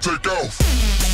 take off.